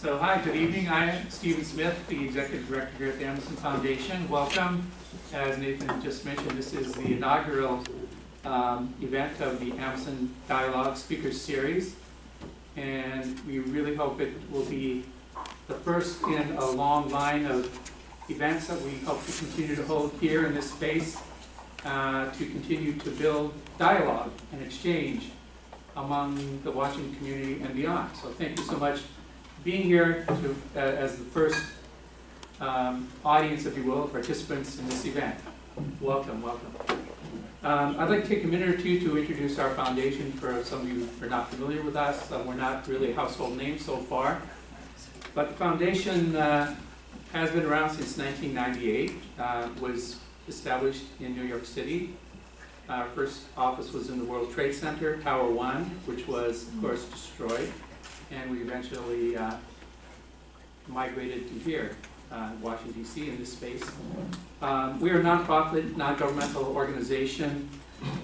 So, hi, good evening. I am Stephen Smith, the Executive Director here at the Ameson Foundation. Welcome. As Nathan just mentioned, this is the inaugural um, event of the Ameson Dialogue Speaker Series. And we really hope it will be the first in a long line of events that we hope to continue to hold here in this space uh, to continue to build dialogue and exchange among the watching community and beyond. So thank you so much being here to, uh, as the first um, audience, if you will, participants in this event. Welcome, welcome. Um, I'd like to take a minute or two to introduce our foundation for some of you who are not familiar with us. Uh, we're not really household name so far. But the foundation uh, has been around since 1998, uh, was established in New York City. Our first office was in the World Trade Center, Tower One, which was, of course, destroyed. And we eventually uh, migrated to here, uh, Washington DC, in this space. Um, we are a nonprofit, non-governmental organization.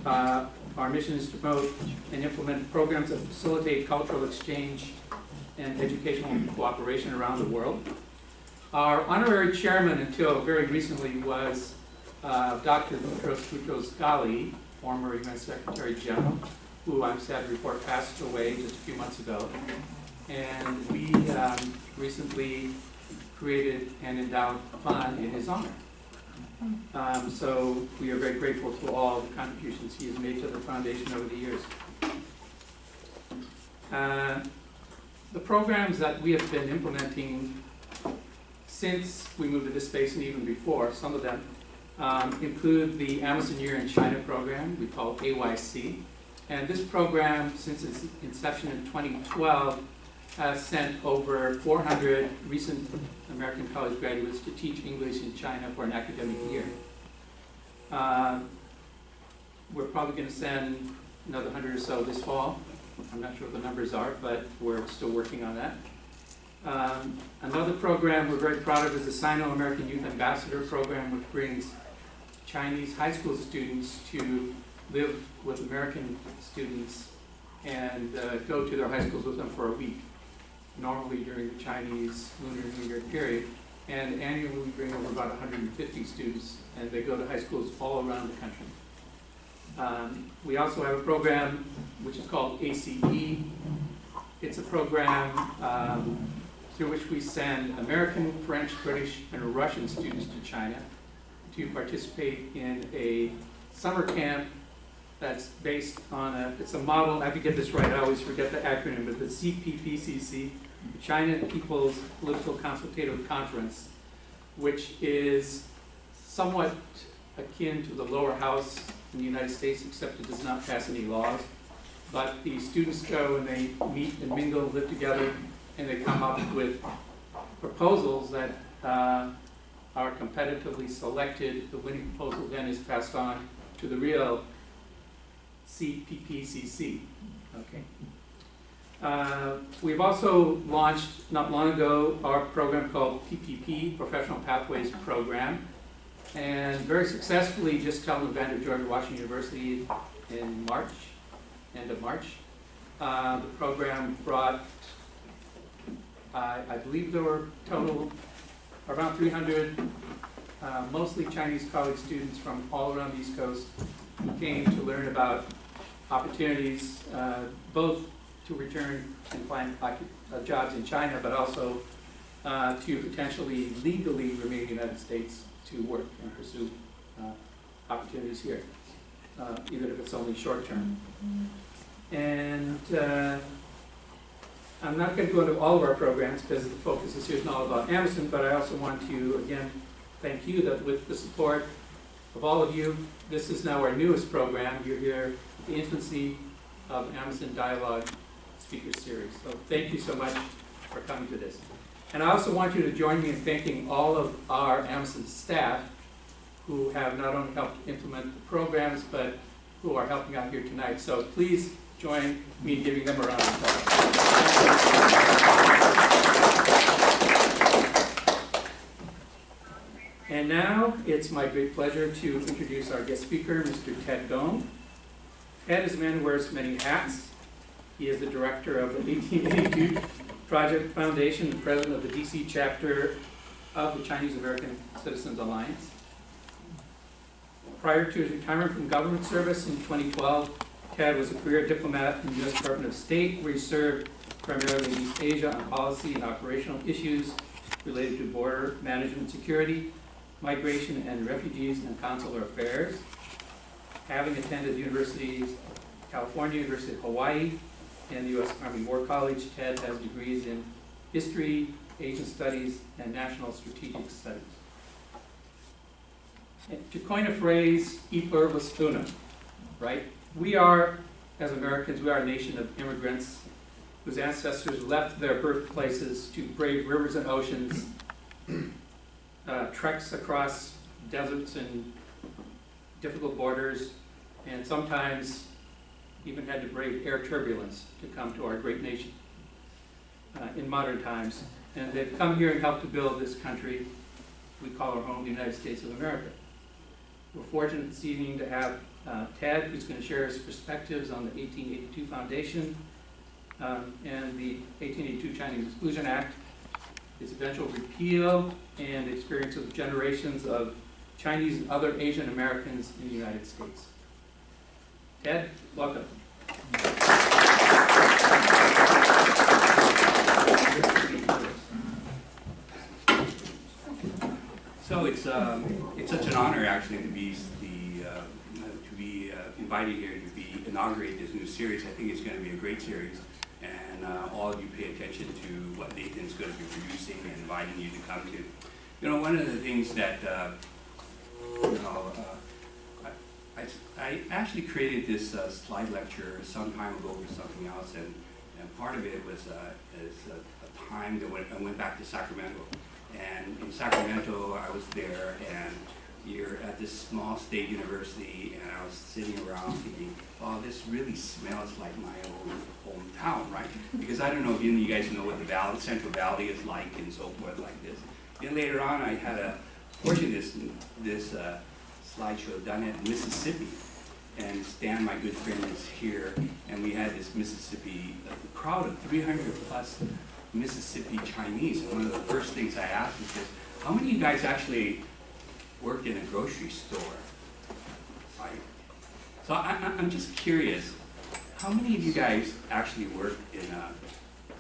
Uh, our mission is to promote and implement programs that facilitate cultural exchange and educational cooperation around the world. Our honorary chairman until very recently was uh, Dr. Boutros Boutros Ghali, former UN Secretary General, who I'm sad to report passed away just a few months ago. And we um, recently created an endowed fund in his honor. Um, so we are very grateful to all the contributions he has made to the foundation over the years. Uh, the programs that we have been implementing since we moved to this space and even before, some of them um, include the Ameson Year in China program we call AYC. And this program, since its inception in 2012, has sent over 400 recent American college graduates to teach English in China for an academic year. Uh, we're probably going to send another 100 or so this fall. I'm not sure what the numbers are, but we're still working on that. Um, another program we're very proud of is the Sino-American Youth Ambassador Program, which brings Chinese high school students to live with American students and uh, go to their high schools with them for a week, normally during the Chinese Lunar New Year period. And annually we bring over about 150 students, and they go to high schools all around the country. Um, we also have a program which is called ACE. It's a program um, through which we send American, French, British, and Russian students to China to participate in a summer camp that's based on a, it's a model, I have to get this right, I always forget the acronym, but the CPPCC, China People's Political Consultative Conference, which is somewhat akin to the lower house in the United States, except it does not pass any laws. But the students go and they meet and mingle, live together, and they come up with proposals that uh, are competitively selected. The winning proposal then is passed on to the real CPPCC. Okay. Uh, we've also launched not long ago our program called PPP, Professional Pathways Program, and very successfully just held an event at George Washington University in March, end of March. Uh, the program brought, I believe there were total around 300, uh, mostly Chinese college students from all around the East Coast who came to learn about opportunities, uh, both to return and find uh, jobs in China, but also uh, to potentially legally remain in the United States to work and pursue uh, opportunities here, uh, even if it's only short term. And uh, I'm not going to go into all of our programs because the focus this year is not all about Ameson, but I also want to, again, thank you that with the support of all of you, this is now our newest program. You're here at the infancy of Ameson Dialogue Speaker Series. So thank you so much for coming to this. And I also want you to join me in thanking all of our Ameson staff who have not only helped implement the programs, but who are helping out here tonight. So please join me in giving them a round of applause. And now it's my great pleasure to introduce our guest speaker, Mr. Ted Gong. Ted is a man who wears many hats. He is the director of the 1882 Project Foundation and president of the DC chapter of the Chinese American Citizens Alliance. Prior to his retirement from government service in 2012, Ted was a career diplomat in the U.S. Department of State, where he served primarily in East Asia on policy and operational issues related to border management security, migration and refugees, and consular affairs. Having attended universities, California, University of Hawaii, and the U.S. Army War College, Ted has degrees in history, Asian studies, and national strategic studies. And To coin a phrase, e pluribus unum, right? We are, as Americans, we are a nation of immigrants whose ancestors left their birthplaces to brave rivers and oceans, uh, treks across deserts and difficult borders, and sometimes even had to brave air turbulence to come to our great nation uh, in modern times. And they've come here and helped to build this country we call our home, the United States of America. We're fortunate this evening to have uh, Ted, who's going to share his perspectives on the 1882 Foundation um, and the 1882 Chinese Exclusion Act, its eventual repeal, and the experience of generations of Chinese and other Asian Americans in the United States. Ted, welcome. So it's, um, it's such an honor actually to be the, uh, to be uh, invited here to be inaugurate this new series. I think it's going to be a great series. And uh, all of you pay attention to what Nathan's going to be producing and inviting you to come to. You know, one of the things that, uh, you know, uh, I, I, actually created this uh, slide lecture some time ago for something else. And, and part of it was, uh, is a, a time that went, I went back to Sacramento. And in Sacramento, I was there, and you're at this small state university, and I was sitting around thinking, oh, this really smells like my own hometown, right? Because I don't know if of you guys know what the valley, Central Valley is like and so forth like this. Then later on, I had a of this, this uh, slideshow done at Mississippi. And Stan, my good friend, is here, and we had this Mississippi, a crowd of 300 plus Mississippi Chinese. And one of the first things I asked was, this, how many of you guys actually work in a grocery store? Right? So I, I'm just curious, how many of you guys actually work in a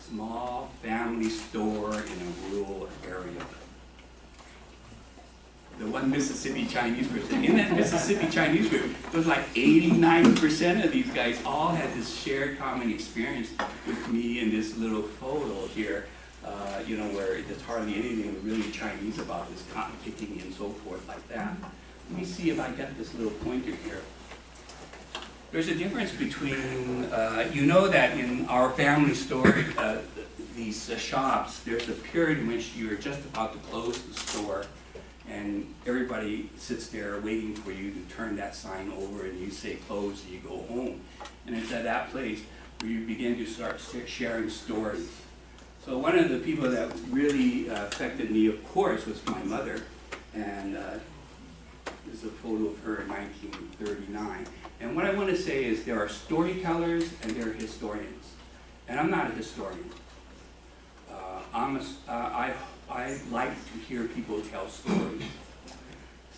small family store in a rural area? The one Mississippi Chinese person. In that Mississippi Chinese group, there was like 89% of these guys all had this shared common experience with me in this little photo here, uh, you know, where there's hardly anything really Chinese about this cotton picking and so forth like that. Let me see if I get this little pointer here. There's a difference between, uh, you know that in our family store, uh, these uh, shops, there's a period in which you're just about to close the store and everybody sits there waiting for you to turn that sign over and you say close and you go home. And it's at that place where you begin to start sharing stories. So one of the people that really uh, affected me, of course, was my mother. And uh, this is a photo of her in 1939. And what I want to say is there are storytellers and there are historians. And I'm not a historian. Uh, I'm a uh, I, I like to hear people tell stories.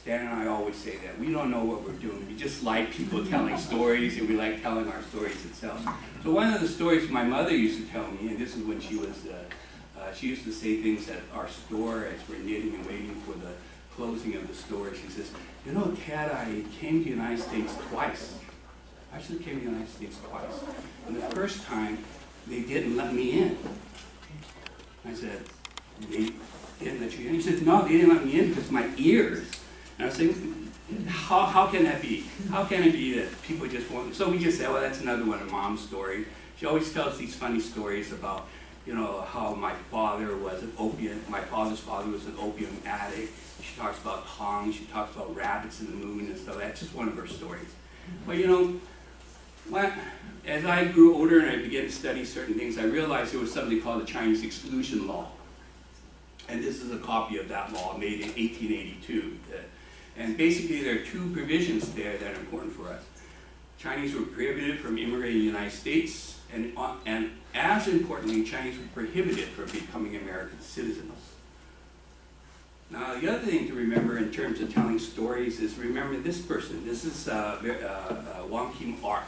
Stan and I always say that. We don't know what we're doing. We just like people telling stories and we like telling our stories itself. So one of the stories my mother used to tell me, and this is when she was, uh, uh, she used to say things at our store as we're knitting and waiting for the closing of the store. She says, you know, Ted, I came to the United States twice. I actually came to the United States twice. And the first time, they didn't let me in. I said, they didn't let you in? He said, no, they didn't let me in because my ears. And I was saying, how, how can that be? How can it be that people just won't? So we just said, well, that's another one of mom's stories. She always tells these funny stories about, you know, how my father was an opium, my father's father was an opium addict. She talks about Hong, she talks about rabbits in the moon and stuff. That's just one of her stories. But you know, when, as I grew older and I began to study certain things, I realized there was something called the Chinese Exclusion Law. And this is a copy of that law made in 1882. And basically there are two provisions there that are important for us. Chinese were prohibited from immigrating to the United States, and, uh, and as importantly, Chinese were prohibited from becoming American citizens. Now, the other thing to remember in terms of telling stories is remember this person. This is uh, uh, uh, Wong Kim Ark.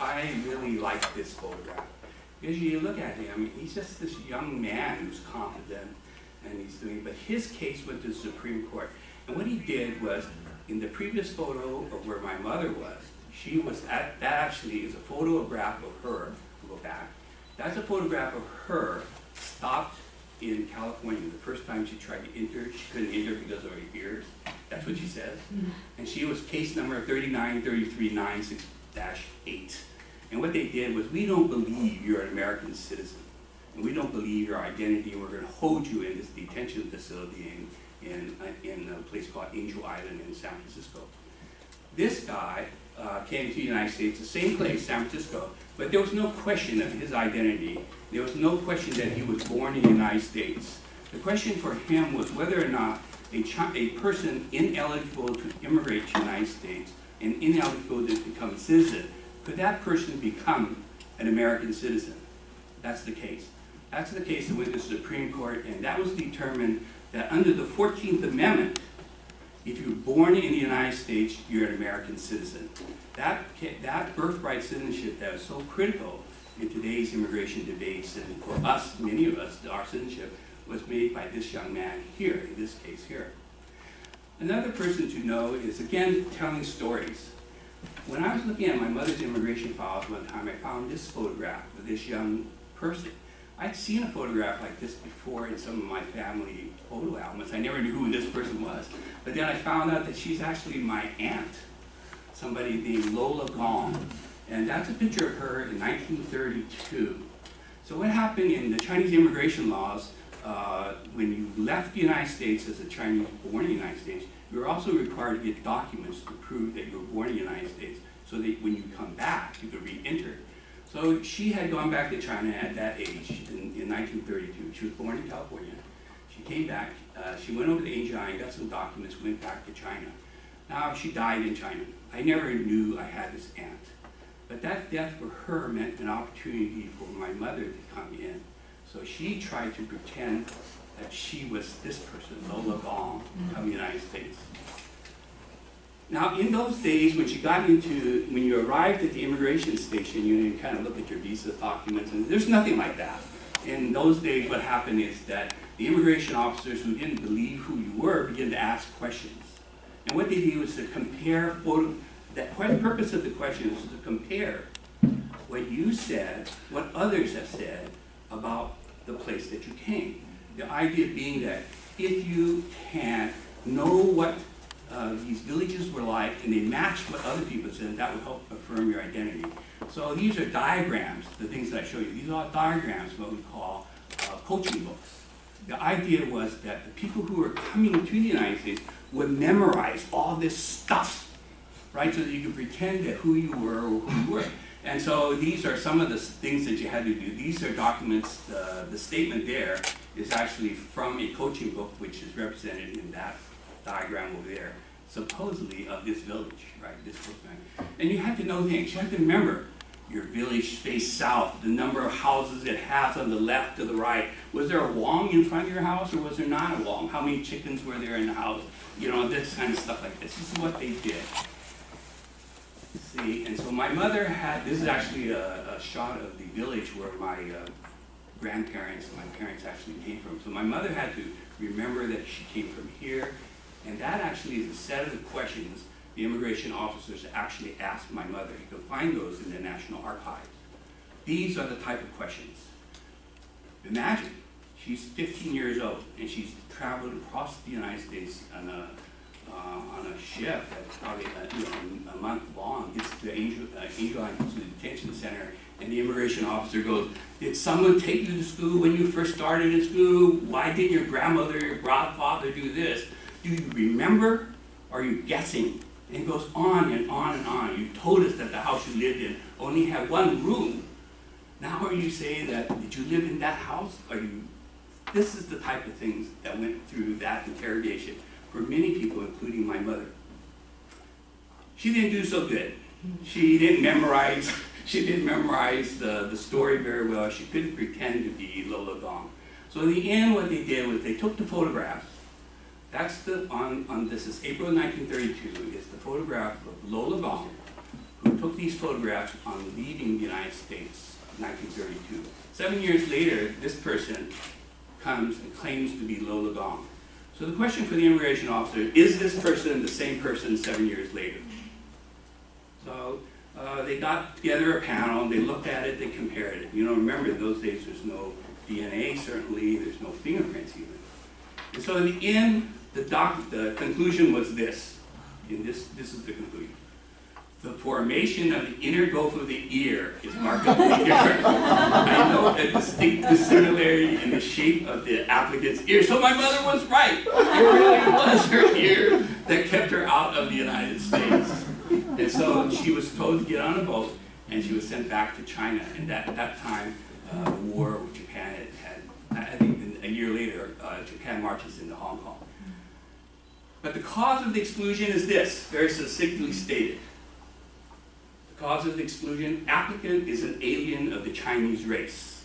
I really like this photograph. Because you look at him, he's just this young man who's confident and he's doing, but his case went to the Supreme Court. And what he did was, in the previous photo of where my mother was, she was at, that actually is a photograph of her, we'll go back. That's a photograph of her stopped in California the first time she tried to enter. She couldn't enter because of her ears. That's what she says. Mm-hmm. And she was case number 3933968. And what they did was, we don't believe you're an American citizen. And we don't believe your identity, and we're gonna hold you in this detention facility in, in, uh, in a place called Angel Island in San Francisco. This guy uh, came to the United States, the same place, San Francisco, but there was no question of his identity. There was no question that he was born in the United States. The question for him was whether or not a, a person ineligible to immigrate to the United States and ineligible to become a citizen, could that person become an American citizen? That's the case. That's the case that went to the Supreme Court, and that was determined that under the Fourteenth Amendment, if you're born in the United States, you're an American citizen. That, that birthright citizenship that is so critical in today's immigration debates, and for us, many of us, our citizenship was made by this young man here, in this case here. Another person to know is, again, telling stories. When I was looking at my mother's immigration files one time, I found this photograph of this young person. I'd seen a photograph like this before in some of my family photo albums. I never knew who this person was. But then I found out that she's actually my aunt, somebody named Lola Gong. And that's a picture of her in 1932. So what happened in the Chinese immigration laws, uh, when you left the United States as a Chinese born in the United States, you were also required to get documents to prove that you were born in the United States, so that when you come back, you could re-enter. So she had gone back to China at that age, in, in 1932. She was born in California. She came back, uh, she went over to and got some documents, went back to China. Now, she died in China. I never knew I had this aunt. But that death for her meant an opportunity for my mother to come in. So she tried to pretend that she was this person, Lola Gong, from the United States. Now, in those days, when she got into, when you arrived at the immigration station, you, you kind of look at your visa documents, and there's nothing like that. In those days, what happened is that the immigration officers who didn't believe who you were began to ask questions. And what they did was to compare photo, the purpose of the question was to compare what you said, what others have said about the place that you came. The idea being that if you can know what uh, these villages were like and they matched what other people said, that would help affirm your identity. So these are diagrams, the things that I show you. These are diagrams, what we call uh, coaching books. The idea was that the people who were coming to the United States would memorize all this stuff, right? So that you could pretend that who you were or who you were. And so these are some of the things that you had to do. These are documents, uh, the statement there is actually from a coaching book, which is represented in that diagram over there, supposedly of this village, right, this footprint. And you have to know things, you have to remember, your village faced south, the number of houses it has on the left to the right. Was there a wall in front of your house or was there not a wall? How many chickens were there in the house? You know, this kind of stuff like this. This is what they did. See, and so my mother had, this is actually a, a shot of the village where my uh, grandparents, my parents actually came from. So my mother had to remember that she came from here, and that actually is a set of the questions the immigration officers actually asked my mother. You can find those in the National Archives. These are the type of questions. Imagine, she's 15 years old, and she's traveled across the United States on a, uh, on a ship that's probably, uh, you know, a month long, gets to Angel, uh, Angel Island, to the detention center, and the immigration officer goes, did someone take you to school when you first started in school? Why didn't your grandmother, your grandfather do this? Do you remember? Are you guessing? And it goes on and on and on. You told us that the house you lived in only had one room. Now are you saying that, did you live in that house? Are you, this is the type of things that went through that interrogation for many people, including my mother. She didn't do so good. She didn't memorize, she didn't memorize the, the story very well. She couldn't pretend to be Lola Gong. So in the end, what they did was they took the photographs. That's the, on, on this is April 1932, is the photograph of Lola Gong, who took these photographs on leaving the United States in 1932. Seven years later, this person comes and claims to be Lola Gong. So the question for the immigration officer, is this person the same person seven years later? So uh, they got together a panel, they looked at it, they compared it. You know, remember in those days there's no DNA certainly, there's no fingerprints even. And so in the end, the, doc, the conclusion was this, and this, this is the conclusion. The formation of the inner gulf of the ear is markedly different. I know a distinct dissimilarity in the shape of the applicant's ear. So my mother was right. It really was her ear that kept her out of the United States. And so she was told to get on a boat and she was sent back to China. And that, at that time, uh, the war with Japan had, had I think a year later, uh, Japan marches into Hong Kong. But the cause of the exclusion is this, very succinctly stated. The cause of the exclusion, applicant is an alien of the Chinese race.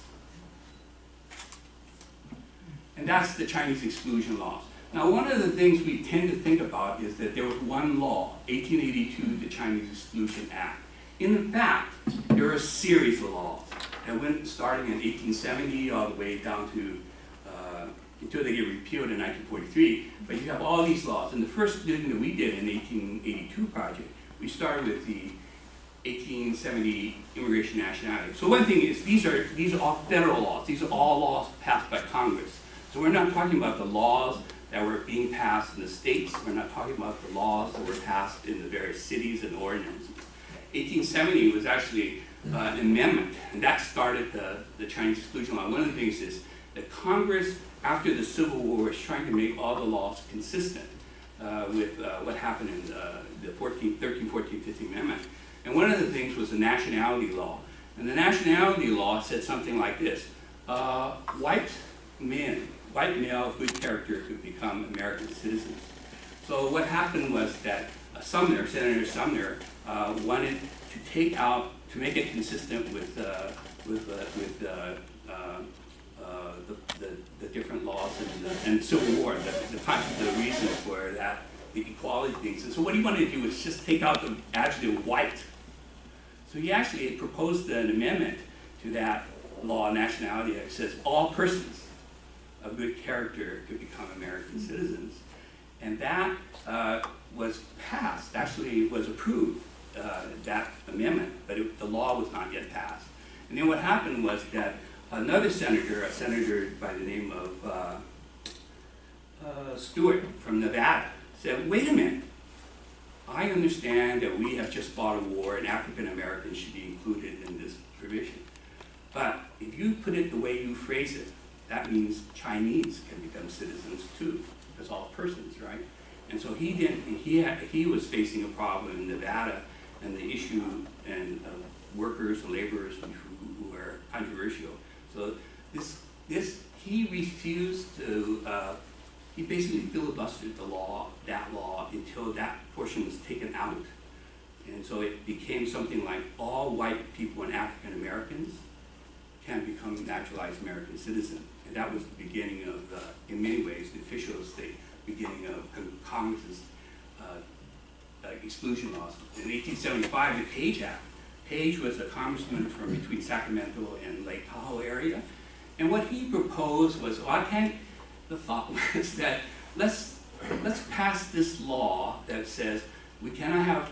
And that's the Chinese exclusion laws. Now, one of the things we tend to think about is that there was one law, 1882, the Chinese Exclusion Act. In fact, there are a series of laws that went starting in 1870 all the way down to until they get repealed in 1943. But you have all these laws. And the first thing that we did in the 1882 project, we started with the 1870 Immigration Nationality. So one thing is, these are, these are all federal laws. These are all laws passed by Congress. So we're not talking about the laws that were being passed in the states. We're not talking about the laws that were passed in the various cities and ordinances. 1870 was actually uh, an amendment, and that started the, the Chinese exclusion law. One of the things is that Congress, after the Civil War, was trying to make all the laws consistent uh, with uh, what happened in the 14, 13, 14, 15 Amendment. And one of the things was the nationality law. And the nationality law said something like this. Uh, white men white male of good character could become American citizens. So what happened was that uh, Sumner, Senator Sumner, uh, wanted to take out, to make it consistent with, uh, with, uh, with uh, uh, the, the, different laws and the, Civil War, the, the, the reasons for that, the equality things. And so what he wanted to do was just take out the adjective white. So he actually proposed an amendment to that law, nationality, that says all persons of good character could become American citizens. And that uh, was passed, actually was approved, uh, that amendment, but it, the law was not yet passed. And then what happened was that another senator, a senator by the name of uh, uh Stewart from Nevada, said, wait a minute, I understand that we have just fought a war and African Americans should be included in this provision. But if you put it the way you phrase it, that means Chinese can become citizens too, because all persons, right? And so he didn't, he, had, he was facing a problem in Nevada and the issue and uh, workers and laborers who, who were controversial. So this, this, he refused to, uh, he basically filibustered the law, that law, until that portion was taken out. And so it became something like all white people and African Americans can become naturalized American citizens. And that was the beginning of, uh, in many ways, the official state beginning of Congress's uh, uh, exclusion laws. In 1875, the Page Act. Page was a congressman from between Sacramento and Lake Tahoe area. And what he proposed was, okay, the thought was that let's, let's pass this law that says we cannot have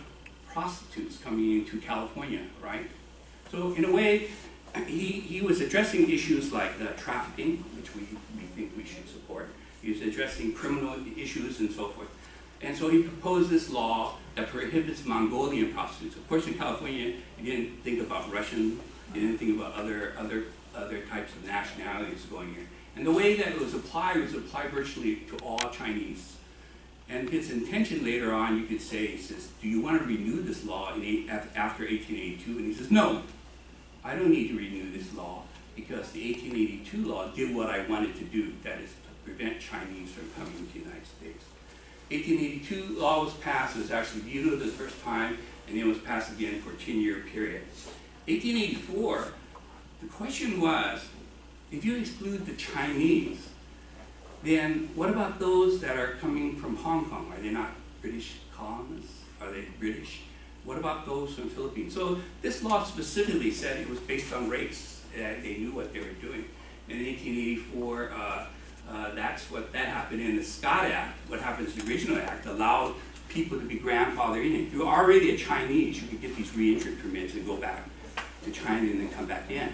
prostitutes coming into California, right? So in a way, he, he was addressing issues like uh, trafficking, which we, we think we should support. He was addressing criminal issues and so forth. And so he proposed this law that prohibits Mongolian prostitutes. Of course, in California, he didn't think about Russian, he didn't think about other, other, other types of nationalities going in. And the way that it was applied was applied virtually to all Chinese. And his intention later on, you could say, he says, do you want to renew this law in eight, after 1882? And he says, no, I don't need to renew this law because the 1882 law did what I wanted to do, that is to prevent Chinese from coming to the United States. 1882 law was passed, it was actually vetoed the first time, and then it was passed again for a 10-year period. 1884, the question was, if you exclude the Chinese, then what about those that are coming from Hong Kong? Are they not British colonists? Are they British? What about those from the Philippines? So this law specifically said it was based on race. That they knew what they were doing. In 1884, uh, uh, that's what that happened in the Scott Act. What happens? The original act allowed people to be grandfathered in. If you're already a Chinese, you could get these reentry permits and go back to China and then come back in.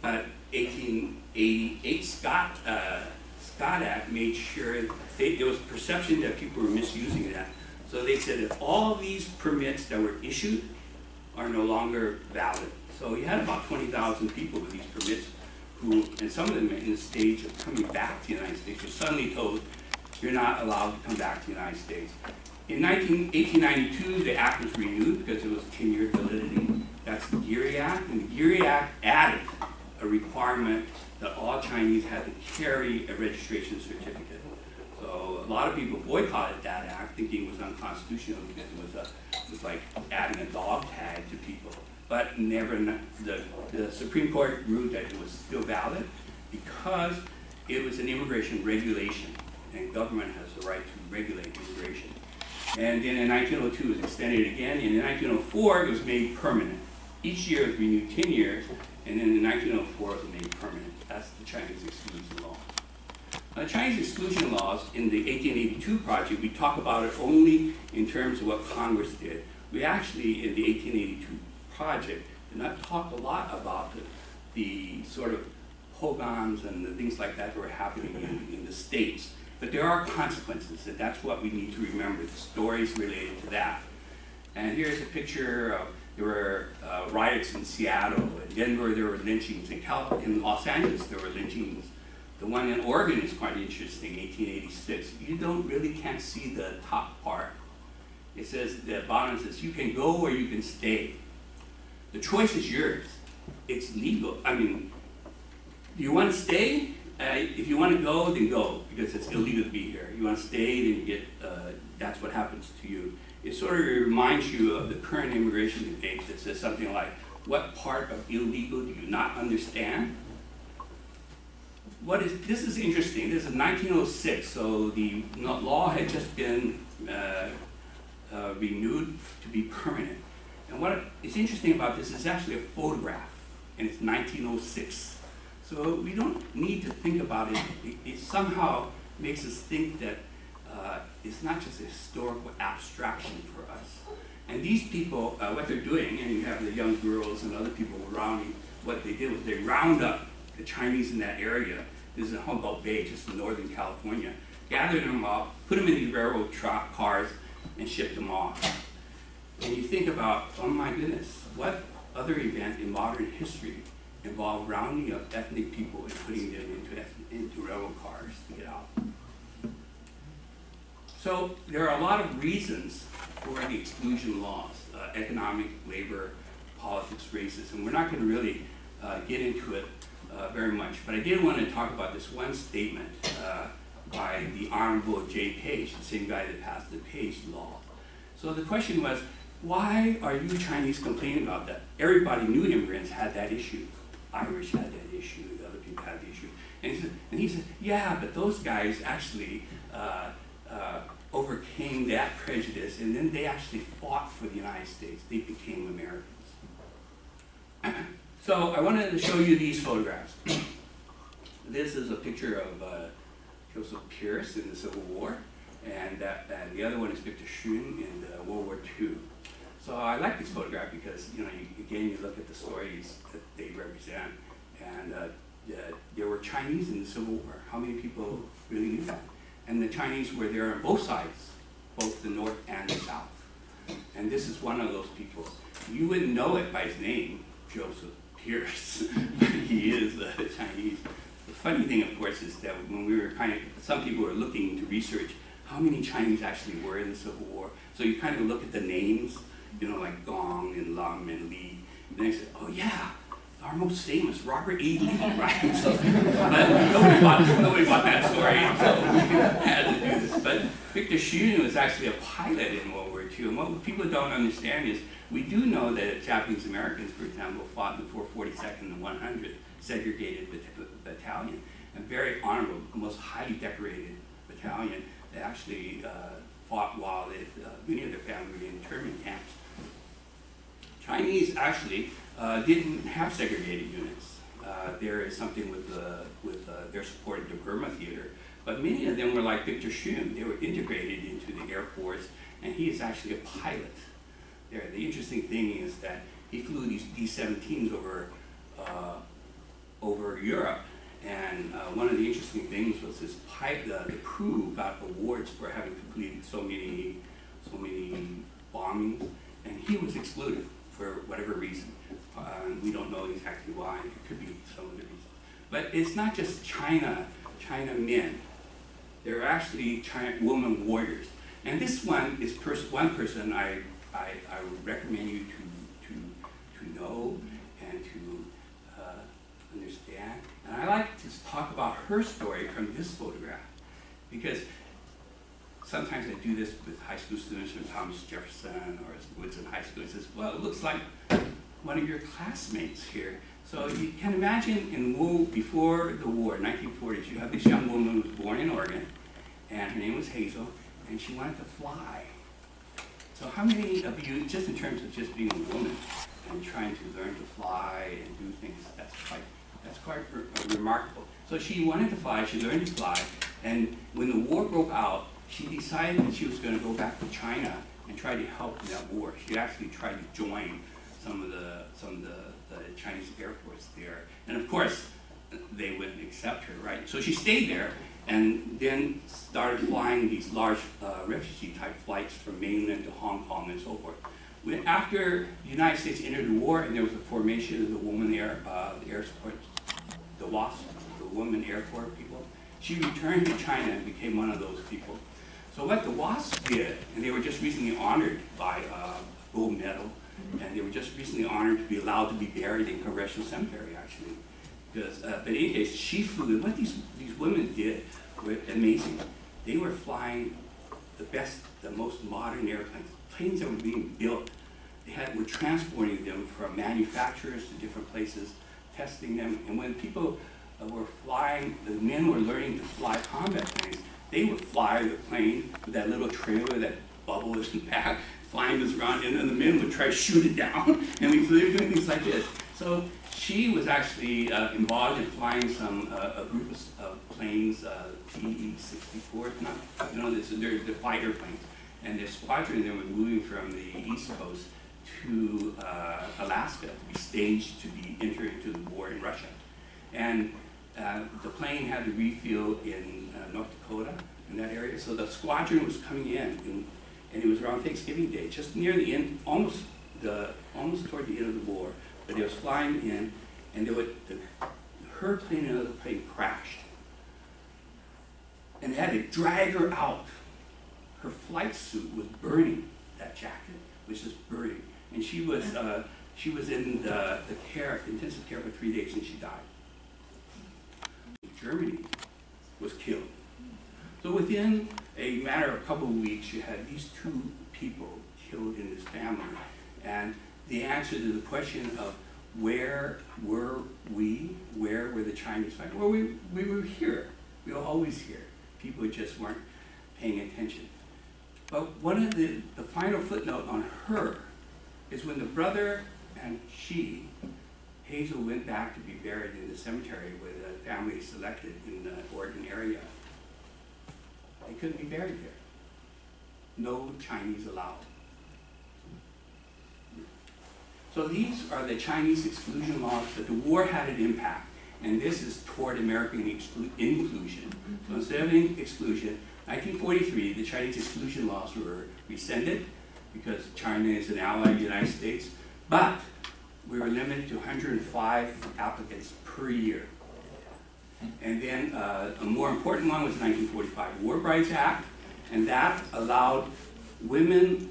But 1888 Scott uh, Scott Act made sure they, there was perception that people were misusing that. So they said that all these permits that were issued are no longer valid. So you had about 20,000 people with these permits who, and some of them in the stage of coming back to the United States, were suddenly told you're not allowed to come back to the United States. In 19, 1892, the act was renewed because it was 10-year validity. That's the Geary Act, and the Geary Act added a requirement that all Chinese had to carry a registration certificate. So a lot of people boycotted that act, thinking it was unconstitutional because it was a, it was like adding a dog tag to people. But never, the, the Supreme Court ruled that it was still valid because it was an immigration regulation, and government has the right to regulate immigration. And then in 1902, it was extended again, and in 1904, it was made permanent. Each year it was renewed 10 years, and then in 1904, it was made permanent. That's the Chinese exclusion law. Now, Chinese exclusion laws in the 1882 project, we talk about it only in terms of what Congress did. We actually, in the 1882 project, did not talk a lot about the, the sort of pogroms and the things like that that were happening in, in the states. But there are consequences, and that's what we need to remember, the stories related to that. And here's a picture of, there were uh, riots in Seattle, in Denver there were lynchings, in, Cal in Los Angeles there were lynchings. The one in Oregon is quite interesting, 1886. You don't really can't see the top part. It says, the bottom says, you can go or you can stay. The choice is yours. It's legal. I mean, do you want to stay? Uh, if you want to go, then go, because it's illegal to be here. You want to stay, then you get, uh, that's what happens to you. It sort of reminds you of the current immigration debate that says something like, what part of illegal do you not understand? What is, this is interesting, this is 1906, so the law had just been uh, uh, renewed to be permanent. And what is interesting about this is actually a photograph, and it's 1906. So we don't need to think about it. It, it somehow makes us think that uh, it's not just a historical abstraction for us. And these people, uh, what they're doing, and you have the young girls and other people around you, what they did was they round up the Chinese in that area. This is in Humboldt Bay, just in Northern California. Gathered them up, put them in these railroad truck cars, and shipped them off. And you think about, oh my goodness, what other event in modern history involved rounding up ethnic people and putting them into, into railroad cars to get out? So there are a lot of reasons for the exclusion laws, uh, economic, labor, politics, racism. We're not going to really uh, get into it uh, very much, but I did want to talk about this one statement uh, by the Honorable Jay Page, the same guy that passed the Page Law. So the question was, why are you Chinese complaining about that? Everybody knew immigrants had that issue. Irish had that issue, the other people had the issue. And he said, and he said yeah, but those guys actually uh, uh, overcame that prejudice, and then they actually fought for the United States. They became Americans. so I wanted to show you these photographs. this is a picture of uh, Joseph Pierce in the Civil War, and, that, and the other one is Victor Shun in World War II. So I like this photograph because, you know, you, again, you look at the stories that they represent, and uh, there were Chinese in the Civil War. How many people really knew that? And the Chinese were there on both sides, both the North and the South. And this is one of those people. You wouldn't know it by his name, Joseph Pierce, but he is uh, Chinese. The funny thing, of course, is that when we were kind of, some people were looking to research how many Chinese actually were in the Civil War. So you kind of look at the names, you know, like Gong and Lum and Lee. And they said, oh yeah, our most famous, Robert E. Lee, right? So, nobody bought, nobody bought that story, so we had to do this. But Victor Shun was actually a pilot in World War II, and what people don't understand is, we do know that Japanese Americans, for example, fought in the 442nd and 100th segregated battalion, a very honorable, most highly decorated battalion that actually uh, fought while uh, many of their families were in internment camps. Chinese actually uh, didn't have segregated units. Uh, there is something with the, with uh, their support of the Burma theater, but many of them were like Victor Shum. They were integrated into the Air Force, and he is actually a pilot. There, the interesting thing is that he flew these B-17s over uh, over Europe, and uh, one of the interesting things was this pipe. The, the crew got awards for having completed so many so many bombings, and he was excluded for whatever reason. Uh, we don't know exactly why. It could be some of the reasons. But it's not just China, China men. There are actually China woman warriors. And this one is pers- one person I, I, I would recommend you to, to, to know and to uh, understand. And I like to talk about her story from this photograph because sometimes I do this with high school students from Thomas Jefferson or Woodson High School. It says, well, it looks like one of your classmates here. So you can imagine in war, before the war, 1940s, you have this young woman who was born in Oregon, and her name was Hazel, and she wanted to fly. So how many of you, just in terms of just being a woman and trying to learn to fly and do things, that's quite, that's quite re- remarkable. So she wanted to fly, she learned to fly, and when the war broke out, she decided that she was going to go back to China and try to help in that war. She actually tried to join some of the some of the, the Chinese Air Force there, and of course, they wouldn't accept her, right? So she stayed there and then started flying these large uh, refugee type flights from mainland to Hong Kong and so forth. When, after the United States entered the war and there was a formation of the Woman Air, uh, the Air Support, the WASP, the Women Air Corps people, she returned to China and became one of those people. So what the WASP did, and they were just recently honored by uh, gold medal, and they were just recently honored to be allowed to be buried in Congressional Cemetery, actually. Because, uh, but in any case, she flew, and what these, these women did were amazing. They were flying the best, the most modern airplanes, planes that were being built. They had, were transporting them from manufacturers to different places, testing them. And when people uh, were flying, the men were learning to fly combat planes, they would fly the plane with that little trailer that bubbles in the back, flying this around, and then the men would try to shoot it down, and we were doing things like this. So she was actually uh, involved in flying some uh, a group of, of planes, uh, PE-64, not you know this, they're the fighter planes, and their squadron they were moving from the east coast to uh, Alaska to be staged to be enter into the war in Russia, and uh, the plane had to refuel in uh, North Dakota in that area. So the squadron was coming in, and, and it was around Thanksgiving Day, just near the end, almost the almost toward the end of the war. But it was flying in, and there would the, her plane and another plane crashed, and they had to drag her out. Her flight suit was burning. That jacket was just burning, and she was uh, she was in the, the care intensive care for three days, and she died. Germany was killed. So within a matter of a couple of weeks, you had these two people killed in this family. And the answer to the question of where were we, where were the Chinese fighters? Well, we, we were here. We were always here. People just weren't paying attention. But one of the, the final footnote on her is when the brother and she Hazel went back to be buried in the cemetery where the family selected in the Oregon area. They couldn't be buried there. No Chinese allowed. So these are the Chinese exclusion laws that the war had an impact, and this is toward American inclusion. So instead of in- exclusion, 1943, the Chinese exclusion laws were rescinded because China is an ally of the United States, but we were limited to 105 applicants per year. And then uh, a more important one was 1945 War Brides Act, and that allowed women,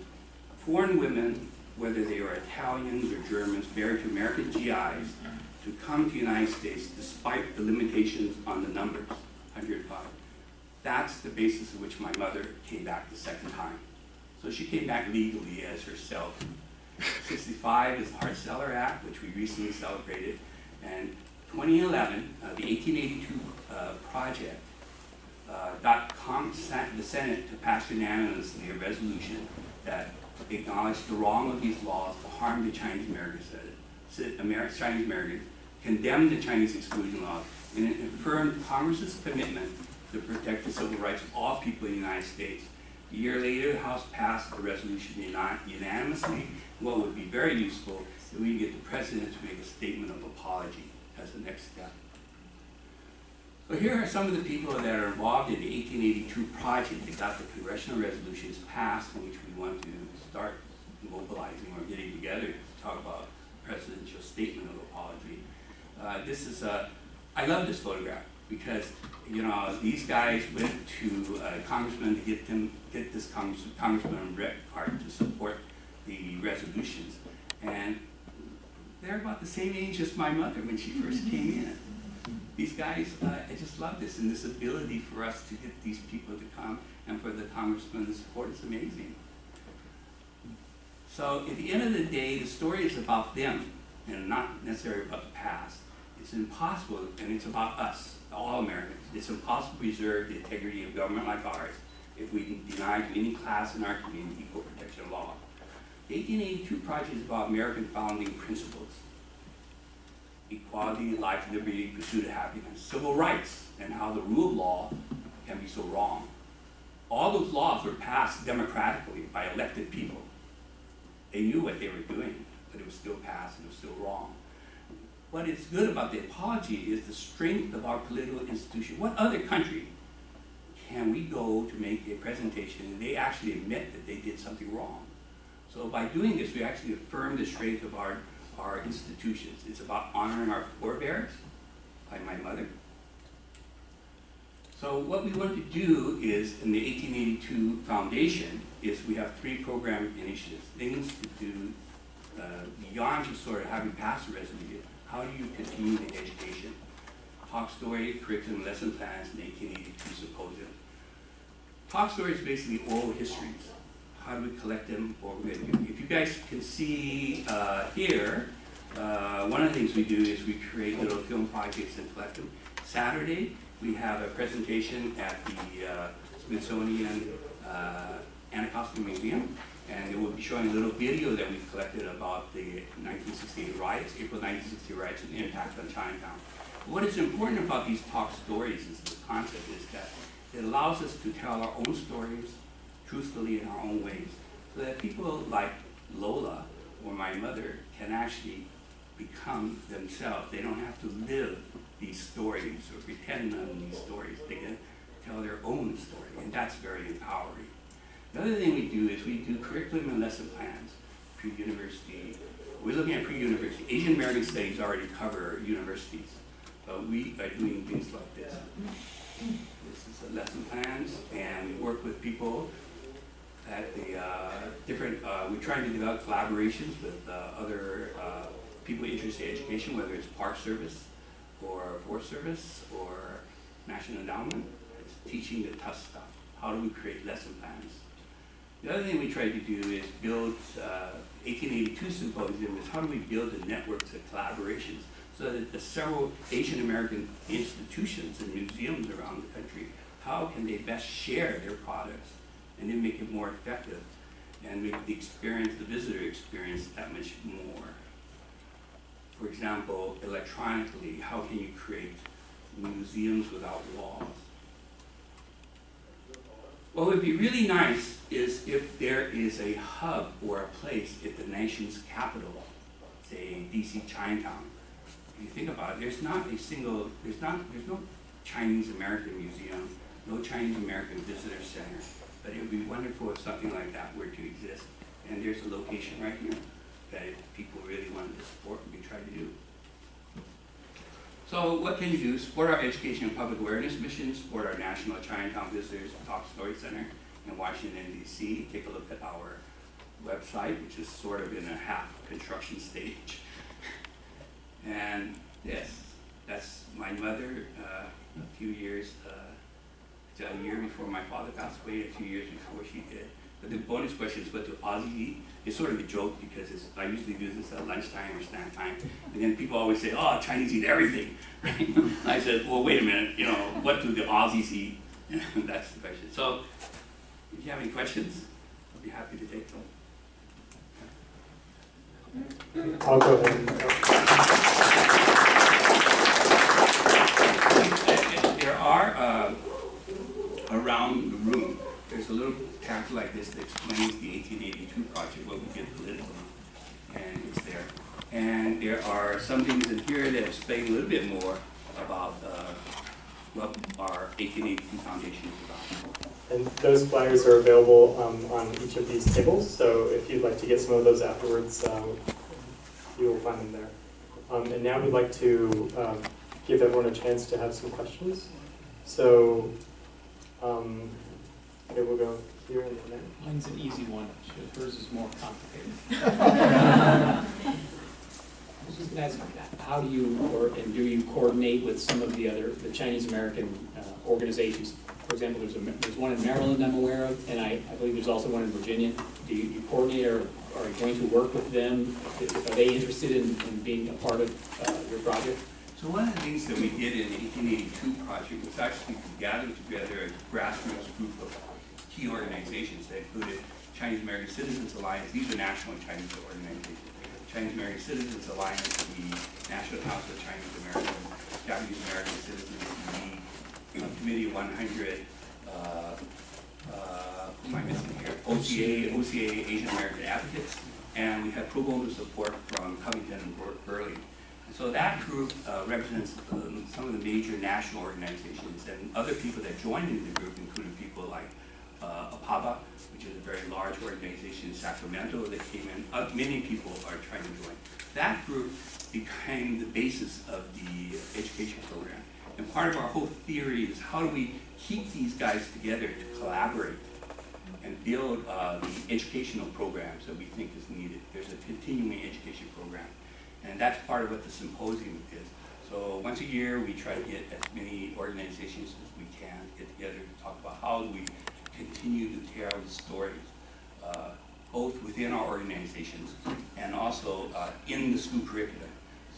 foreign women, whether they were Italians or Germans, married to American GIs, to come to the United States despite the limitations on the numbers, 105. That's the basis of which my mother came back the second time. So she came back legally as herself. 65 is the Hart-Celler Act, which we recently celebrated, and 2011, uh, the 1882 uh, project uh, got the Senate to pass unanimously a resolution that acknowledged the wrong of these laws to harm the Chinese Americans, uh, ci- Amer- Chinese Americans, condemned the Chinese exclusion laws, and it affirmed Congress's commitment to protect the civil rights of all people in the United States. A year later, the House passed the resolution unanimously. What would be very useful is we get the president to make a statement of apology as the next step. So here are some of the people that are involved in the 1882 project that got the congressional resolutions passed, in which we want to start mobilizing or getting together to talk about presidential statement of apology. Uh, this is a, I love this photograph because, you know, these guys went to a congressman to get them, get this Congress, Congressman Brett Hart to support the resolutions. And they're about the same age as my mother when she first came in. These guys, uh, I just love this, and this ability for us to get these people to come and for the congressman to support is amazing. So at the end of the day, the story is about them and not necessarily about the past. It's impossible, and it's about us, all Americans. It's impossible to preserve the integrity of government like ours if we deny to any class in our community equal protection of law. The 1882 project is about American founding principles. Equality, life, liberty, pursuit of happiness, civil rights, and how the rule of law can be so wrong. All those laws were passed democratically by elected people. They knew what they were doing, but it was still passed and it was still wrong. What is good about the apology is the strength of our political institution. What other country can we go to make a presentation and they actually admit that they did something wrong? So by doing this, we actually affirm the strength of our, our institutions. It's about honoring our forebears, like my mother. So what we want to do is, in the 1882 Foundation, is we have three program initiatives, things to do uh, beyond just sort of having passed the resolution. How do you continue the education? Talk story, curriculum, lesson plans, and 1882 symposium. Talk story is basically oral histories. How do we collect them? Or if you guys can see uh, here, uh, one of the things we do is we create little film projects and collect them. Saturday, we have a presentation at the uh, Smithsonian uh, Anacostia Museum, and it will be showing a little video that we collected about the 1968 riots, April 1960 riots, and the impact on Chinatown. What is important about these talk stories is the concept is that it allows us to tell our own stories truthfully in our own ways, so that people like Lola or my mother can actually become themselves. They don't have to live these stories or pretend on these stories. They can tell their own story, and that's very empowering. The other thing we do is we do curriculum and lesson plans, pre-university. We're looking at pre-university. Asian American Studies already cover universities, but we are doing things like this. This is a lesson plans, and we work with people at the uh, different, uh, we're trying to develop collaborations with uh, other uh, people interested in education, whether it's Park Service or Forest Service or National Endowment. It's teaching the tough stuff. How do we create lesson plans? The other thing we try to do is build, uh, 1882 symposium is how do we build the networks of collaborations so that the several Asian American institutions and museums around the country, how can they best share their products and then make it more effective and make the experience, the visitor experience that much more. For example, electronically, how can you create museums without walls? What would be really nice is if there is a hub or a place at the nation's capital, say DC Chinatown. If you think about it, there's not a single, there's not, there's no Chinese American museum, no Chinese American visitor center. But it would be wonderful if something like that were to exist. And there's a location right here that if people really wanted to support, we could try to do. So what can you do? Support our education and public awareness mission, support our National Chinatown Visitors Talk Story Center in Washington DC. Take a look at our website, which is sort of in a half construction stage. And Yes, that's my mother, uh, a few years, uh, a year before my father passed away, a few years before she did. But the bonus question is what do Aussies eat? It's sort of a joke because it's, I usually do this at lunchtime or snack time. And then people always say, oh, Chinese eat everything? I said, well, wait a minute, you know, what do the Aussies eat? That's the question. So, if you have any questions, I'll be happy to take them. I'll go ahead There are, uh, around the room, there's a little pamphlet like this that explains the 1882 project, what we did politically, and it's there. And there are some things in here that explain a little bit more about uh, what our 1882 foundation is about. and those flyers are available um, on each of these tables, so if you'd like to get some of those afterwards, um, you will find them there. Um, And now we'd like to um, give everyone a chance to have some questions. So, um, okay, we'll go here and then there. Mine's an easy one, hers is more complicated. I was just gonna ask, how do you, or, and do you coordinate with some of the other, the Chinese-American uh, organizations? For example, there's a, there's one in Maryland I'm aware of, and I, I believe there's also one in Virginia. Do you you coordinate or are you going to work with them? Are they interested in, in being a part of uh, your project? So one of the things that we did in the 1882 project was actually to gather together a grassroots group of key organizations that included Chinese American Citizens Alliance, these are national Chinese organizations. Chinese American Citizens Alliance, the National House of Chinese Americans, Japanese American Citizens, the uh, Committee 100, uh, uh, who am I missing here? OCA, OCA Asian American Advocates, and we had pro bono support from Covington and Bur- Burling. So that group uh, represents um, some of the major national organizations, and other people that joined in the group included people like uh, APAPA, which is a very large organization in Sacramento that came in. Uh, Many people are trying to join. That group became the basis of the education program. And part of our whole theory is how do we keep these guys together to collaborate and build uh, the educational programs that we think is needed. There's a continuing education program. And that's part of what the symposium is. So once a year, we try to get as many organizations as we can get together to talk about how we continue to tell the stories, uh, both within our organizations and also uh, in the school curriculum.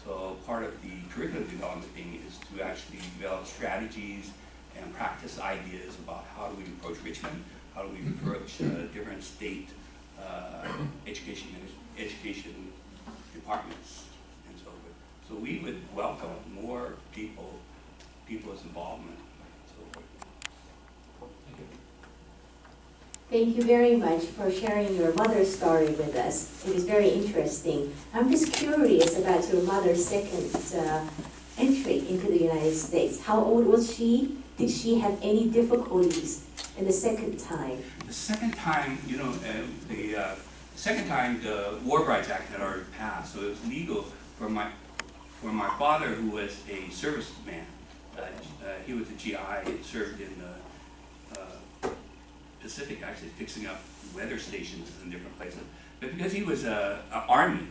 So part of the curriculum development thing is to actually develop strategies and practice ideas about how do we approach Richmond, how do we approach uh, different state uh, education, education departments so we would welcome more people, people's involvement so. Thank you. Thank you very much for sharing your mother's story with us. It is very interesting. I'm just curious about your mother's second uh, entry into the United States. How old was she? Did she have any difficulties in the second time? The second time, you know, uh, the uh, second time, the War Brides Act had already passed, so it was legal for my, for my father, who was a serviceman. Uh, uh, he was a GI, served in the uh, Pacific, actually fixing up weather stations in different places. But because he was a, a army,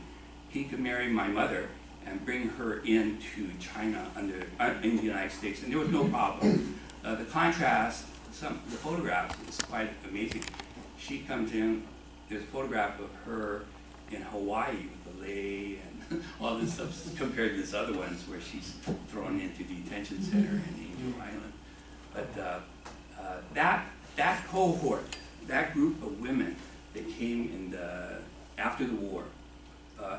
he could marry my mother and bring her into China under, uh, in the United States, and there was no problem. Uh, the contrast, some, the photographs is quite amazing. She comes in, there's a photograph of her in Hawaii with the lei and all this stuff compared to this other ones where she's thrown into detention center in Angel Island. But uh, uh, that, that cohort, that group of women that came in the, after the war, uh,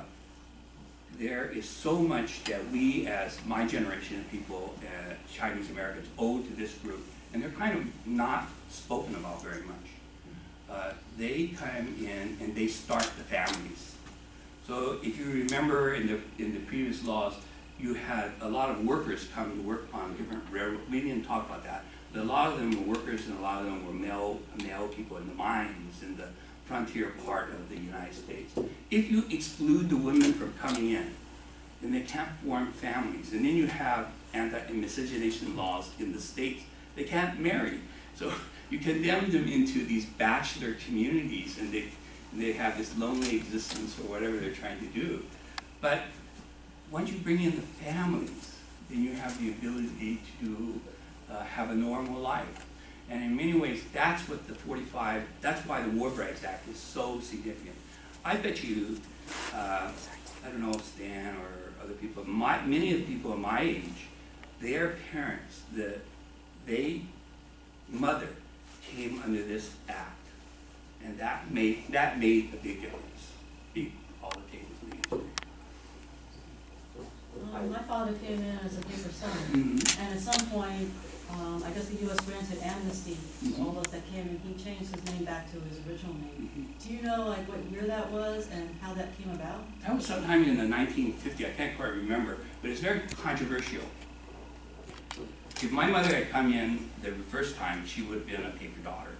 there is so much that we, as my generation of people, uh, Chinese Americans, owe to this group, and they're kind of not spoken about very much. Uh, they come in and they start the families. So if you remember in the in the previous laws, you had a lot of workers come to work on different railroad. We didn't talk about that. But a lot of them were workers, and a lot of them were male male people in the mines in the frontier part of the United States. If you exclude the women from coming in, then they can't form families. And then you have anti-miscegenation laws in the states. They can't marry. So you condemn them into these bachelor communities and they, and they have this lonely existence or whatever they're trying to do. But once you bring in the families, then you have the ability to uh, have a normal life. And in many ways, that's what the 45, that's why the War Brides Act is so significant. I bet you, uh, I don't know, if Stan or other people, my, many of the people of my age, their parents, the, they, mother, came under this act. And that made, that made a big difference, big qualitatively. Um, My father came in as a paper son, Mhm. and at some point, um, I guess the US granted amnesty to all those that came, and he changed his name back to his original name. Mhm. Do you know, like, what year that was and how that came about? That was sometime in the 1950s, I can't quite remember, but it's very controversial. If my mother had come in the first time, she would have been a paper daughter,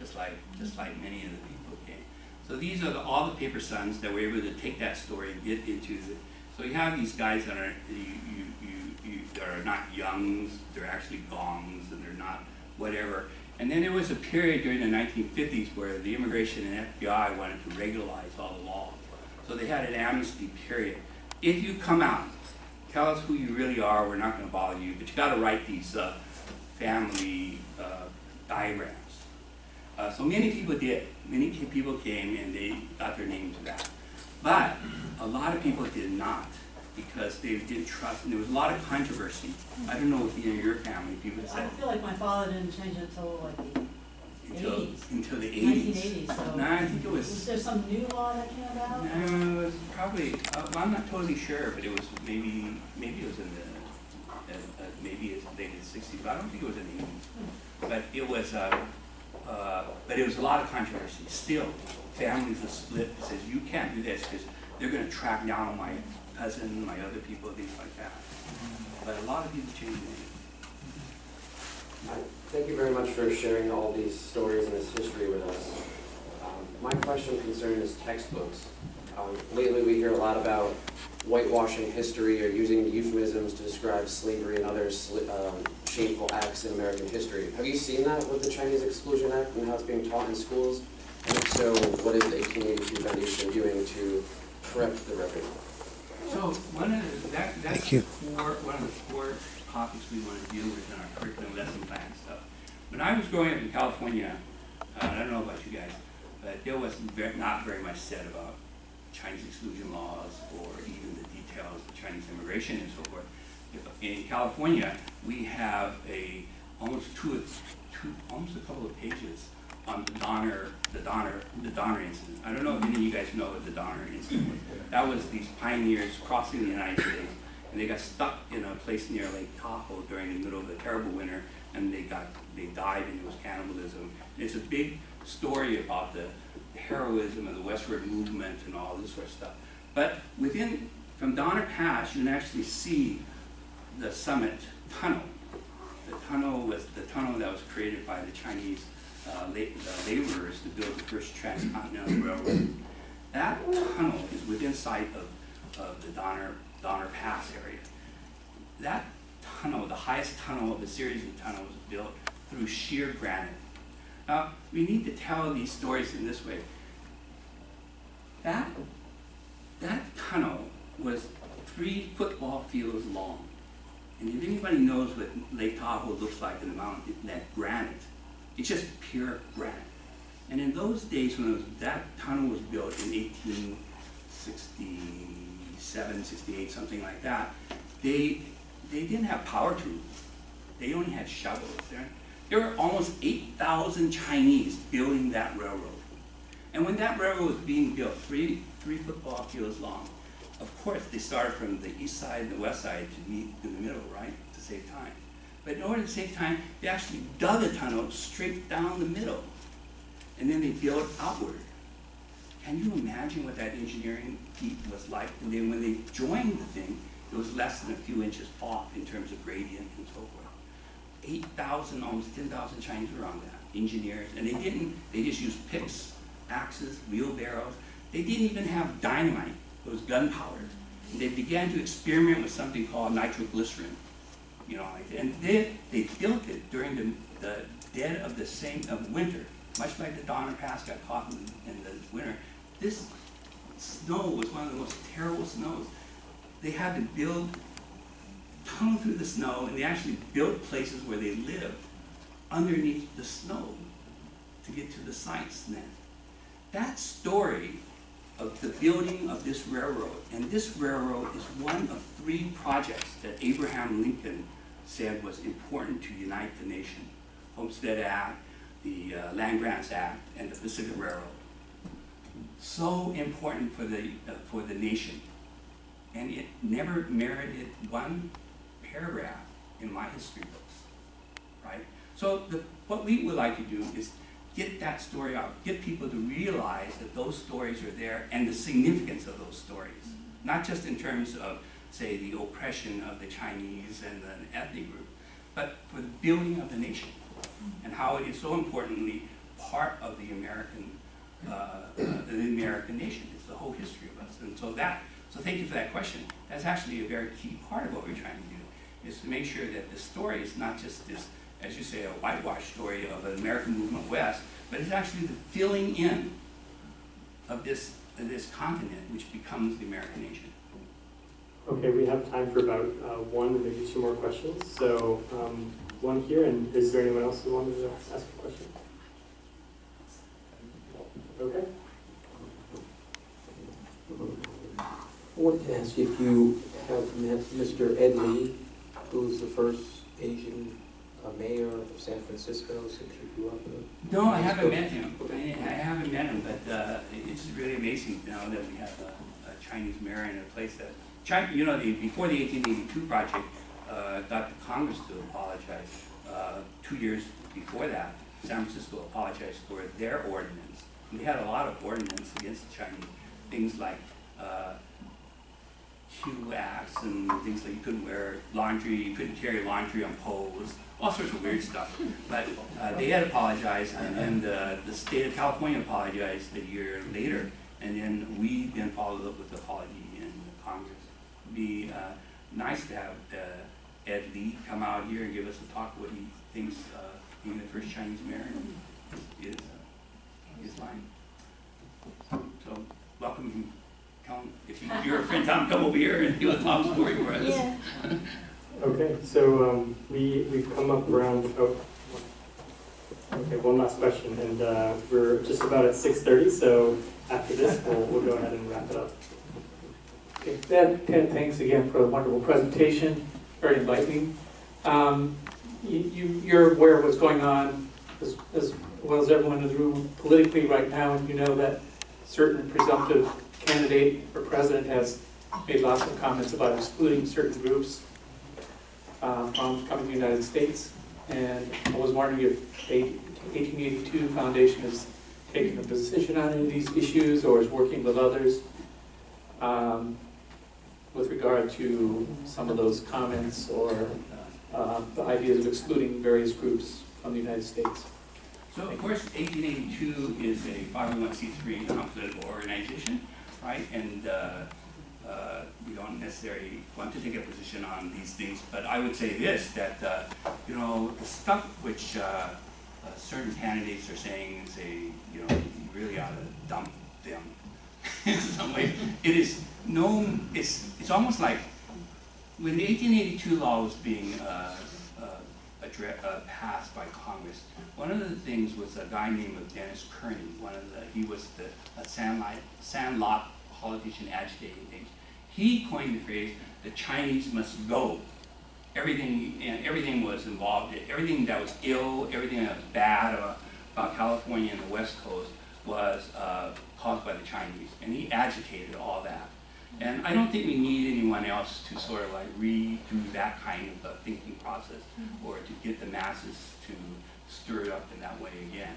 just like, just like many of the people came. So these are the, all the paper sons that were able to take that story and get into the, so you have these guys that are, you, you, you, you, that are not youngs, they're actually gongs, and they're not whatever. And then there was a period during the nineteen fifties where the immigration and FBI wanted to regularize all the law. So they had an amnesty period. If you come out, tell us who you really are, we're not gonna bother you, but you gotta write these, uh, family, uh, diagrams. Uh, so many people did, many people came and they got their names back. But a lot of people did not, because they didn't trust, and there was a lot of controversy. I don't know if in your family, people I feel like my father didn't change it until like the until, 80s. until the nineteen eighties. eighties, so. No, I think it Was was, there some new law that came about? no, it was probably, uh, I'm not totally sure, but it was maybe, maybe it was in the, uh, uh, maybe it's late in the sixties, but I don't think it was in the eighties. But it was, uh, but it was a lot of controversy. Still, families were split, It says, you can't do this, because they're gonna track down my cousin, my other people, things like that. But a lot of people changed names. Thank you very much for sharing all these stories and this history with us. Um, My question concerns textbooks. Um, Lately, we hear a lot about whitewashing history or using euphemisms to describe slavery and other um, shameful acts in American history. Have you seen that with the Chinese Exclusion Act and how it's being taught in schools? And if so, what is the 1882 Foundation doing to correct the record? So one of the, that, that's the core, one of the core topics we want to deal with in our curriculum lesson plan stuff. When I was growing up in California, uh, I don't know about you guys, but there was very, not very much said about Chinese exclusion laws or even the details of Chinese immigration and so forth. In California, we have a, almost two, two, almost a couple of pages on the Donner, the Donner, the Donner incident. I don't know if any of you guys know what the Donner incident was. That was these pioneers crossing the United States, and they got stuck in a place near Lake Tahoe during the middle of a terrible winter, and they got, they died, and it was cannibalism. And it's a big story about the heroism of the westward movement and all this sort of stuff. But within, from Donner Pass, you can actually see the summit tunnel. The tunnel was the tunnel that was created by the Chinese uh, la- the laborers to build the first transcontinental railroad. That tunnel is within sight of, of the Donner, Donner Pass area. That tunnel, the highest tunnel of a series of tunnels, built through sheer granite. Now, we need to tell these stories in this way. That, that tunnel was three football fields long. And if anybody knows what Lake Tahoe looks like in the mountain, that granite, it's just pure granite. And in those days, when was, that tunnel was built in 1867, 68, something like that, they, they didn't have power tools. They only had shovels. There, there were almost 8,000 Chinese building that railroad. And when that railroad was being built, three, three football fields long, of course, they started from the east side and the west side to meet in the middle, right, to save time. But in order to save time, they actually dug a tunnel straight down the middle, and then they built outward. Can you imagine what that engineering feat was like? And then when they joined the thing, it was less than a few inches off in terms of gradient and so forth. Eight thousand, almost ten thousand Chinese were on that, engineers, and they didn't, they just used picks, axes, wheelbarrows. They didn't even have dynamite, it was gunpowder. And they began to experiment with something called nitroglycerin, you know, and they, they built it during the, the dead of the same, of winter, much like the Donner Pass got caught in, in the winter. This snow was one of the most terrible snows. they had to build, tunnel through the snow, and they actually built places where they lived underneath the snow to get to the sites then. That story of the building of this railroad, and this railroad is one of three projects that Abraham Lincoln said was important to unite the nation. Homestead Act, the uh, Land Grants Act, and the Pacific Railroad. So important for the, uh, for the nation. And it never merited one paragraph in my history books, right? So the, what we would like to do is get that story out, get people to realize that those stories are there and the significance of those stories. Not just in terms of, say, the oppression of the Chinese and the ethnic group, but for the building of the nation and how it is so importantly part of the American, uh, uh, the American nation. It's the whole history of us. And so that, so thank you for that question. That's actually a very key part of what we're trying to do, is to make sure that the story is not just this, as you say, a whitewash story of an American movement west, but it's actually the filling in of this, of this continent, which becomes the American nation. Okay, we have time for about uh, one, and maybe two more questions. So um, one here, and is there anyone else who wanted to ask a question? Okay. I wanted to ask if you have met Mr. Ed Lee, who was the first Asian uh, mayor of San Francisco since you grew up No, I haven't met him. I I haven't met him, but uh, it's really amazing now that we have a, a Chinese mayor in a place that, China, you know, the, before the 1882 project, uh, got the Congress to apologize. Uh, two years before that, San Francisco apologized for their ordinance. We had a lot of ordinance against the Chinese, things like uh, Q acts and things like you couldn't wear laundry, you couldn't carry laundry on poles, all sorts of weird stuff. But uh, they had apologized, and then the, the state of California apologized a year later, and then we then followed up with the apology in Congress. It'd be uh, nice to have uh, Ed Lee come out here and give us a talk what he thinks uh, being the first Chinese mayor is, uh, is like. So welcome him. Come, if you- you're a friend, Tom, come over here and do a Tom story for us. Okay, so um, we, we've come up around, oh, okay, one last question, and uh, we're just about at 6:30, so after this, we'll, we'll go ahead and wrap it up. Okay, Ted, Ted, thanks again for a wonderful presentation, very enlightening. Um, You, you- you're aware of what's going on, as, as well as everyone in the room politically right now, and you know that certain presumptive candidate for president has made lots of comments about excluding certain groups uh, from coming to the United States. And I was wondering if the 1882 Foundation has taken a position on any of these issues or is working with others um, with regard to some of those comments or uh, the ideas of excluding various groups from the United States. So of course, 1882 is a 501c3 non-political organization, right? And uh, uh, we don't necessarily want to take a position on these things, but I would say this, that, uh, you know, the stuff which uh, uh, certain candidates are saying, say, you know, you really ought to dump them in some way. It is known, it's, it's almost like when the 1882 law was being uh, uh, passed by Congress, one of the things was a guy named Dennis Kearney. One of the he was the a sandlot, sandlot politician agitating things. He coined the phrase "the Chinese must go." Everything and everything was involved. Everything that was ill, everything that was bad about, about California and the West Coast was uh, caused by the Chinese, and he agitated all that. And I don't think we need anyone else to sort of like redo that kind of a thinking process or to get the masses to stir it up in that way again.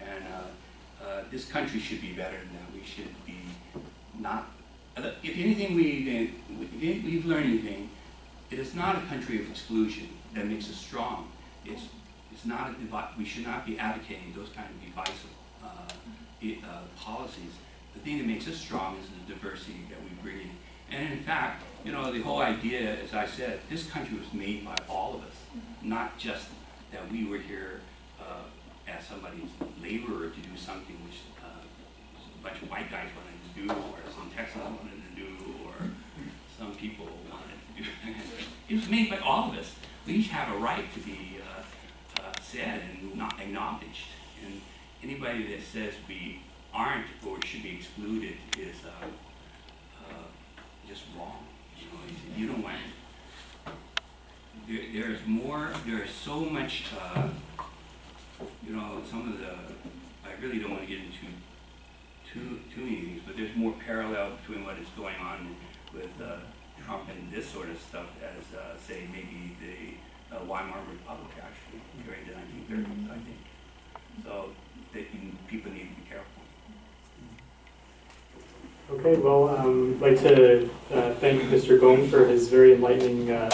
And uh, uh, this country should be better than that. We should be not, if anything we, we've learned anything, it is not a country of exclusion that makes us strong. It's, it's not a we should not be advocating those kind of divisive uh, uh, policies. The thing that makes us strong is the diversity that we bring in. And in fact, you know, the whole idea, as I said, this country was made by all of us, not just that we were here uh, as somebody's laborer to do something which uh, a bunch of white guys wanted do, or some Texans wanted to do, or some people wanted to do. It was made by all of us. We each have a right to be uh, uh, said and not acknowledged. And anybody that says we aren't or should be excluded is uh, uh, just wrong. You know, you don't want, there, there's more, there's so much, uh, you know, some of the, I really don't want to get into too many things, but there's more parallel between what is going on with uh, Trump and this sort of stuff as, uh, say, maybe the uh, Weimar Republic actually during the 1930s, I think. So that you- people need to be careful. Okay, well, um, I'd like to uh, thank Mr. Gong for his very enlightening uh,